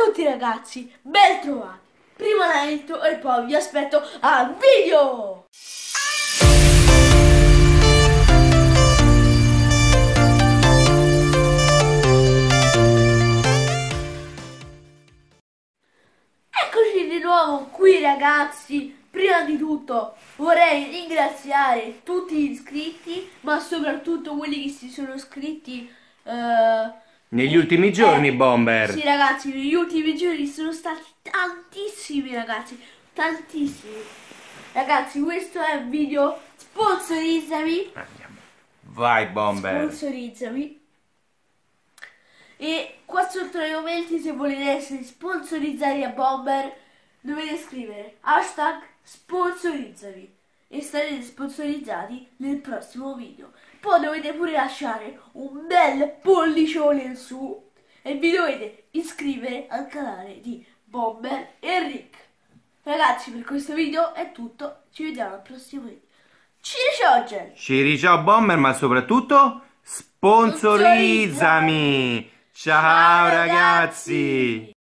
a tutti ragazzi, ben trovati. Prima l'intro e poi vi aspetto al video. Eccoci di nuovo qui ragazzi. Prima di tutto vorrei ringraziare tutti gli iscritti, ma soprattutto quelli che si sono iscritti eh, Negli ultimi giorni, eh, Bomber. Sì, ragazzi, negli ultimi giorni sono stati tantissimi, ragazzi. Tantissimi. Ragazzi, questo è un video sponsorizzami. Andiamo. Vai, Bomber. Sponsorizzami. E qua sotto nei commenti, se volete essere sponsorizzati a Bomber, dovete scrivere hashtag sponsorizzami e sarete sponsorizzati nel prossimo video. Poi dovete pure lasciare un bel pollicione in su e vi dovete iscrivere al canale di Bomber e Rick. Ragazzi, per questo video è tutto. Ci vediamo al prossimo video. Ciao, ciao! Ci ciao, Bomber, ma soprattutto sponsorizzami. Ciao, Ciao, ragazzi. ragazzi.